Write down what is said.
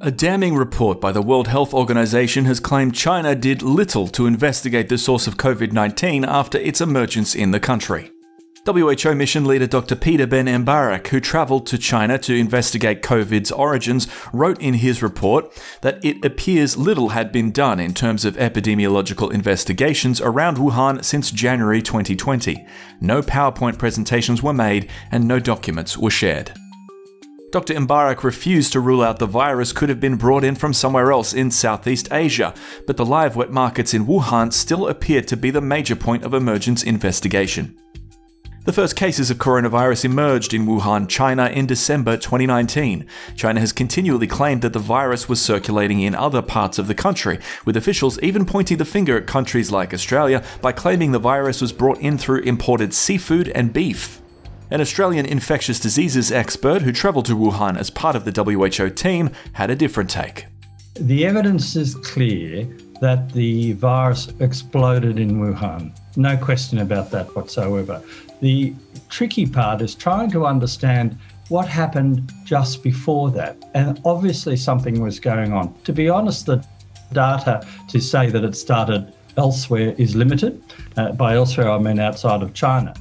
A damning report by the World Health Organization has claimed China did little to investigate the source of COVID 19 after its emergence in the country. WHO mission leader Dr. Peter Ben Embarek, who travelled to China to investigate COVID's origins, wrote in his report that it appears little had been done in terms of epidemiological investigations around Wuhan since January 2020. No PowerPoint presentations were made and no documents were shared. Dr. Embarek refused to rule out the virus could have been brought in from somewhere else in Southeast Asia, but the live wet markets in Wuhan still appear to be the major point of emergence investigation. The first cases of coronavirus emerged in Wuhan, China in December 2019. China has continually claimed that the virus was circulating in other parts of the country, with officials even pointing the finger at countries like Australia by claiming the virus was brought in through imported seafood and beef. An Australian infectious diseases expert who travelled to Wuhan as part of the WHO team had a different take. The evidence is clear that the virus exploded in Wuhan. No question about that whatsoever. The tricky part is trying to understand what happened just before that. And obviously, something was going on. To be honest, the data to say that it started elsewhere is limited. Uh, by elsewhere, I mean outside of China.